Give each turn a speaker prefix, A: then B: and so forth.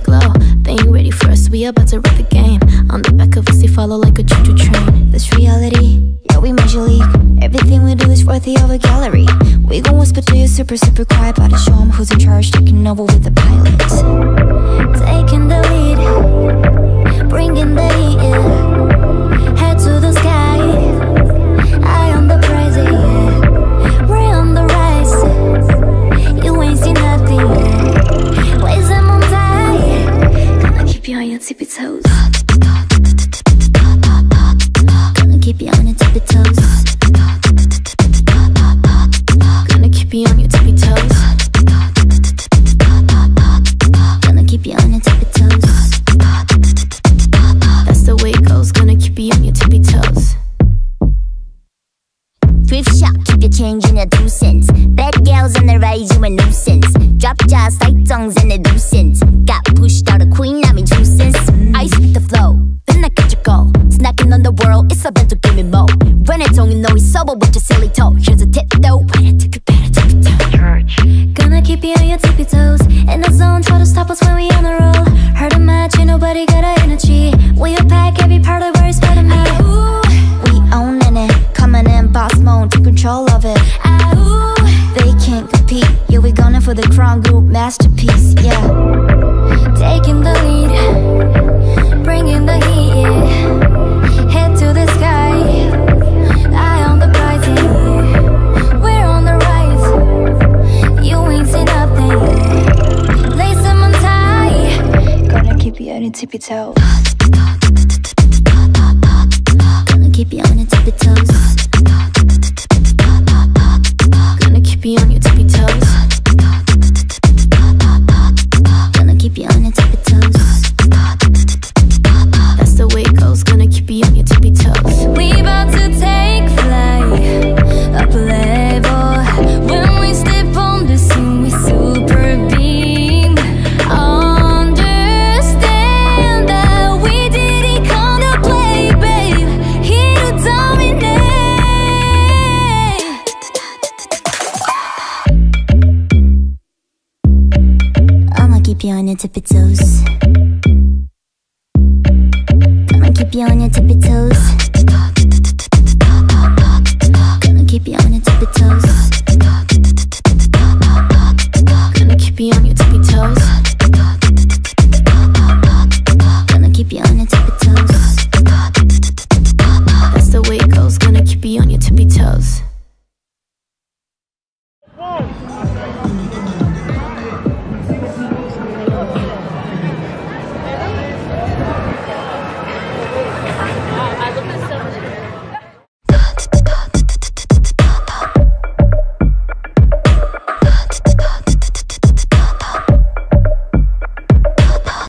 A: take low. They ain't ready for us, we about to wreck the game. On the back of us, they follow like a choo choo train.
B: This reality, yeah, we major league. Everything we do is worthy of a gallery. We gon' whisper to you super, super quiet, but to show 'em who's in charge, taking over with the pilots. Taking the lead, bringing the you on your tippy toes. Gonna keep you on your tippy toes.
A: Gonna keep you on your tippy toes.
B: Gonna keep you on your tippy toes.
A: That's the way it goes. Gonna keep you on your tippy toes.
C: Thrift shop, keep your change in your two cents. Bad girls on the rise, you a nuisance. Drop jars, tight tongues, and the nuisance. On the world, it's about to give me more. When it's on, you know it's over with your silly toe. Here's a tip though, when I took it better, took it down.
B: Gonna keep you on your tippy toes. In the zone, try to stop us when we on the roll. Heard a match, ain't nobody got our energy. We a pack, every part of where it's better me. We owning it, coming in boss mode, take control of it. Ah, They can't compete, yeah, we gunning for the crown group masterpiece, yeah. Taking the tippy toes. Your tippy toes.
A: Gonna keep you on your tippy toes.
B: Gonna keep you on your tippy toes.
A: Gonna keep you on your tippy toes.